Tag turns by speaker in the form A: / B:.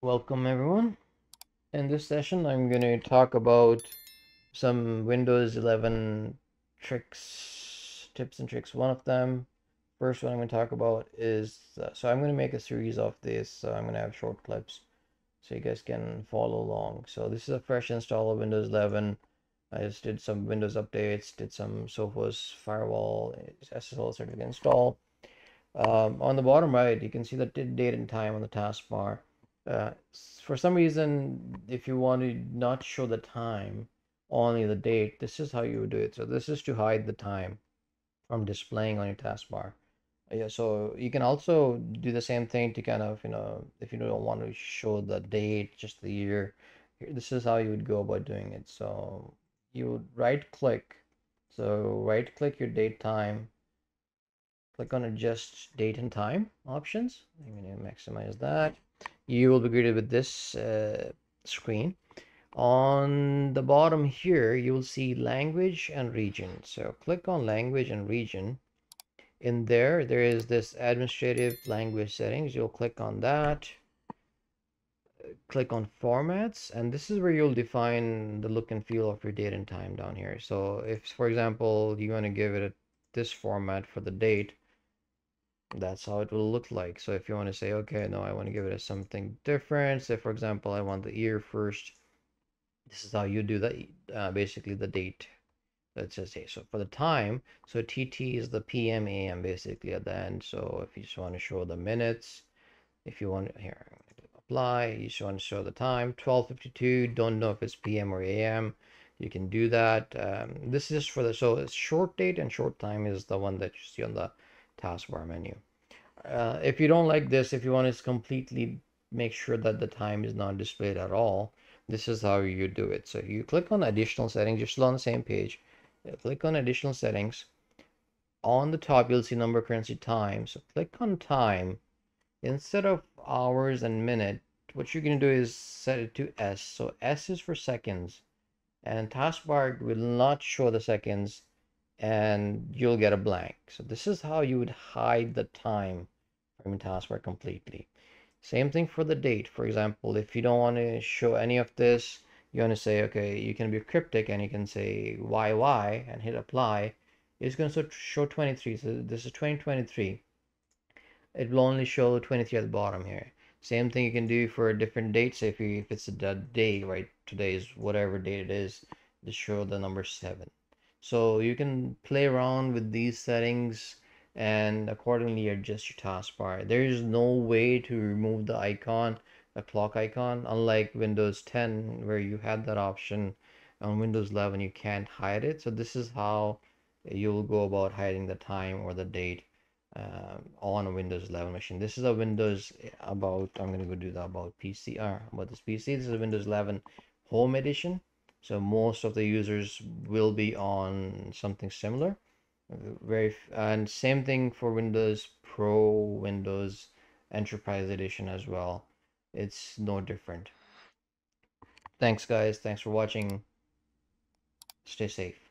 A: Welcome everyone. In this session, I'm going to talk about some Windows 11 tricks, tips and tricks. One of them, first one I'm going to talk about is, uh, so I'm going to make a series of this. So I'm going to have short clips so you guys can follow along. So this is a fresh install of Windows 11. I just did some Windows updates, did some Sophos firewall, SSL certificate install. Um, on the bottom right, you can see the date and time on the taskbar uh, for some reason, if you want to not show the time, only the date, this is how you would do it. So this is to hide the time from displaying on your taskbar. Yeah, so you can also do the same thing to kind of, you know, if you don't want to show the date, just the year, this is how you would go about doing it. So you would right click. So right click your date time. Click on adjust date and time options. I'm going to maximize that you will be greeted with this uh, screen. On the bottom here, you will see language and region. So click on language and region. In there, there is this administrative language settings. You'll click on that. Click on formats, and this is where you'll define the look and feel of your date and time down here. So if, for example, you want to give it a, this format for the date, that's how it will look like. So if you want to say, okay, no, I want to give it a something different. Say, for example, I want the year first. This is how you do that. Uh, basically, the date. Let's just say so for the time. So TT is the PM AM basically at the end. So if you just want to show the minutes, if you want here apply, you just want to show the time 12:52. Don't know if it's PM or AM. You can do that. Um, this is for the so it's short date and short time is the one that you see on the taskbar menu. Uh, if you don't like this, if you want to completely make sure that the time is not displayed at all, this is how you do it. So you click on additional settings, you're still on the same page. You click on additional settings. On the top, you'll see number currency time. So click on time. Instead of hours and minute, what you're going to do is set it to S. So S is for seconds. And taskbar will not show the seconds and you'll get a blank. So this is how you would hide the time from your taskbar completely. Same thing for the date. For example, if you don't want to show any of this, you want to say, okay, you can be cryptic and you can say YY and hit apply. It's going to show 23. So this is 2023. It will only show 23 at the bottom here. Same thing you can do for a different date. Say if, you, if it's a day, right? Today is whatever date it is, to show the number 7 so you can play around with these settings and accordingly adjust your taskbar. There is no way to remove the icon, the clock icon, unlike Windows 10 where you had that option. On Windows 11 you can't hide it. So this is how you'll go about hiding the time or the date uh, on a Windows 11 machine. This is a Windows about, I'm going to go do the about PC, or about this PC. This is a Windows 11 Home Edition so most of the users will be on something similar. Very and same thing for windows pro windows enterprise edition as well. It's no different. Thanks guys. Thanks for watching. Stay safe